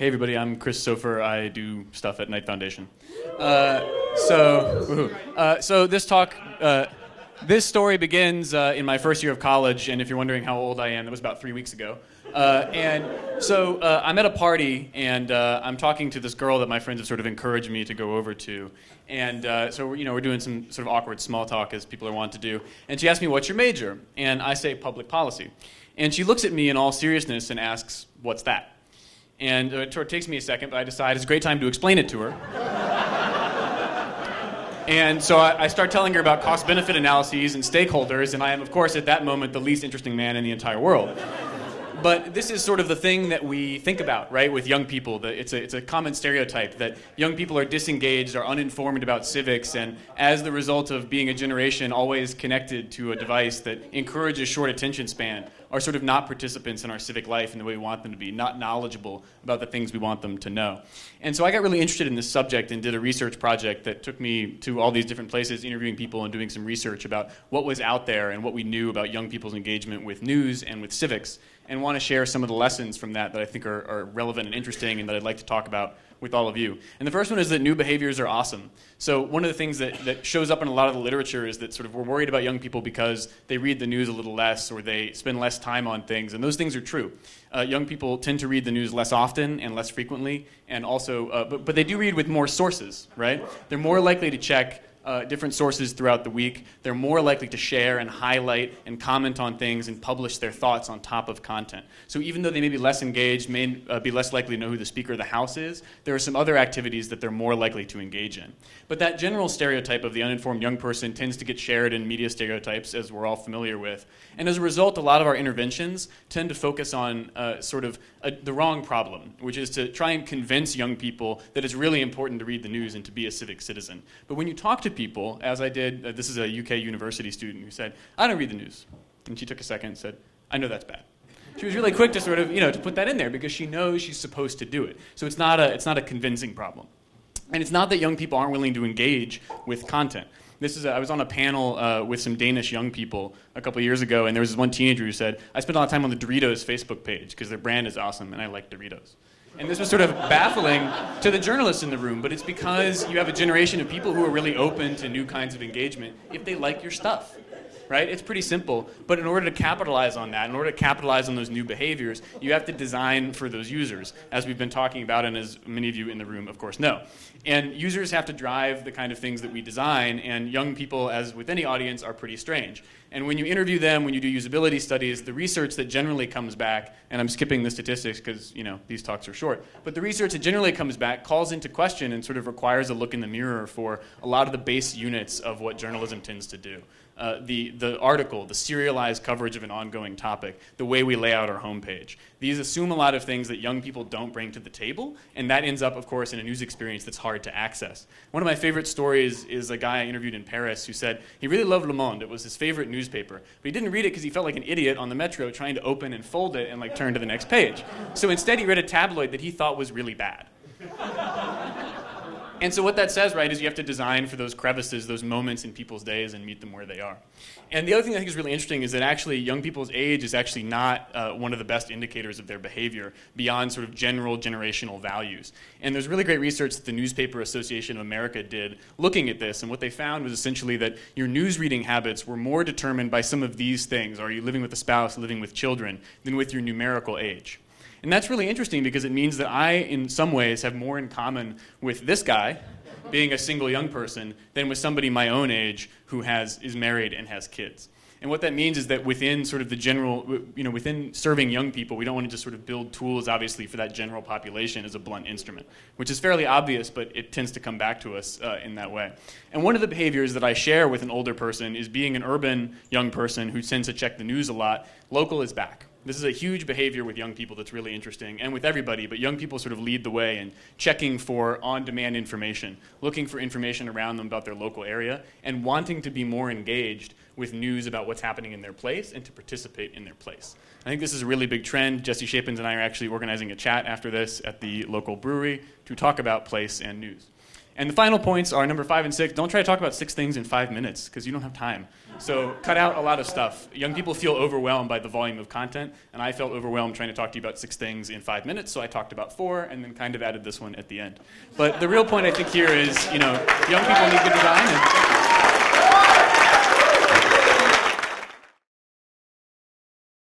Hey everybody, I'm Chris Sopher. I do stuff at Knight Foundation. Uh, so, uh, so this talk, uh, this story begins uh, in my first year of college, and if you're wondering how old I am, that was about three weeks ago. Uh, and so uh, I'm at a party, and I'm talking to this girl that my friends have sort of encouraged me to go over to. And so, you know, we're doing some sort of awkward small talk as people are wont to do. And she asked me, "What's your major?" And I say, "Public policy." And she looks at me in all seriousness and asks, "What's that?" And uh, it takes me a second, but I decide it's a great time to explain it to her. and so I, I, start telling her about cost benefit analyses and stakeholders, and I am, of course, at that moment, the least interesting man in the entire world. But this is sort of the thing that we think about, right, with young people. It's a, it's a common stereotype that young people are disengaged, are uninformed about civics, and as the result of being a generation always connected to a device that encourages short attention span, are sort of not participants in our civic life in the way we want them to be, not knowledgeable about the things we want them to know. And so I got really interested in this subject and did a research project that took me to all these different places, interviewing people and doing some research about what was out there and what we knew about young people's engagement with news and with civics, and want to share some of the lessons from that that I think are, are relevant and interesting and that I'd like to talk about with all of you. And the first one is that new behaviors are awesome. So one of the things that, that shows up in a lot of the literature is that sort of we're worried about young people because they read the news a little less or they spend less time on things, and those things are true. Uh, young people tend to read the news less often and less frequently, and also, uh, but, but they do read with more sources, right? They're more likely to check uh, different sources throughout the week. They're more likely to share and highlight and comment on things and publish their thoughts on top of content. So even though they may be less engaged, may uh, be less likely to know who the Speaker of the House is, there are some other activities that they're more likely to engage in. But that general stereotype of the uninformed young person tends to get shared in media stereotypes, as we're all familiar with. And as a result, a lot of our interventions tend to focus on uh, sort of a, the wrong problem, which is to try and convince young people that it's really important to read the news and to be a civic citizen. But when you talk to as I did, uh, this is a UK university student who said, I don't read the news. And she took a second and said, I know that's bad. She was really quick to sort of, you know, to put that in there because she knows she's supposed to do it. So it's not a, it's not a convincing problem. And it's not that young people aren't willing to engage with content. This is a, I was on a panel uh, with some Danish young people a couple years ago, and there was this one teenager who said, I spent a lot of time on the Doritos Facebook page because their brand is awesome and I like Doritos. And this was sort of baffling to the journalists in the room, but it's because you have a generation of people who are really open to new kinds of engagement if they like your stuff. Right? It's pretty simple. But in order to capitalize on that, in order to capitalize on those new behaviors, you have to design for those users, as we've been talking about, and as many of you in the room, of course, know. And users have to drive the kind of things that we design, and young people, as with any audience, are pretty strange. And when you interview them, when you do usability studies, the research that generally comes back, and I'm skipping the statistics because you know these talks are short, but the research that generally comes back calls into question and sort of requires a look in the mirror for a lot of the base units of what journalism tends to do uh, the, the article, the serialized coverage of an ongoing topic, the way we lay out our homepage. These assume a lot of things that young people don't bring to the table, and that ends up, of course, in a news experience that's hard to access. One of my favorite stories is a guy I interviewed in Paris who said he really loved Le Monde. It was his favorite newspaper, but he didn't read it because he felt like an idiot on the metro trying to open and fold it and like turn to the next page. So instead, he read a tabloid that he thought was really bad. And so what that says, right, is you have to design for those crevices, those moments in people's days, and meet them where they are. And the other thing I think is really interesting is that actually young people's age is actually not uh, one of the best indicators of their behavior beyond sort of general generational values. And there's really great research that the Newspaper Association of America did looking at this, and what they found was essentially that your news reading habits were more determined by some of these things. Are you living with a spouse, living with children, than with your numerical age? And that's really interesting because it means that I, in some ways, have more in common with this guy, being a single young person, than with somebody my own age who has, is married and has kids. And what that means is that within sort of the general, you know, within serving young people, we don't want to just sort of build tools, obviously, for that general population as a blunt instrument, which is fairly obvious, but it tends to come back to us uh, in that way. And one of the behaviors that I share with an older person is being an urban young person who tends to check the news a lot, local is back. This is a huge behavior with young people that's really interesting, and with everybody, but young people sort of lead the way in checking for on demand information, looking for information around them about their local area, and wanting to be more engaged with news about what's happening in their place and to participate in their place. I think this is a really big trend. Jesse Shapins and I are actually organizing a chat after this at the local brewery to talk about place and news. And the final points are number five and six. Don't try to talk about six things in five minutes because you don't have time. So cut out a lot of stuff. Young people feel overwhelmed by the volume of content, and I felt overwhelmed trying to talk to you about six things in five minutes, so I talked about four and then kind of added this one at the end. But the real point I think here is, you know, young people need good design. And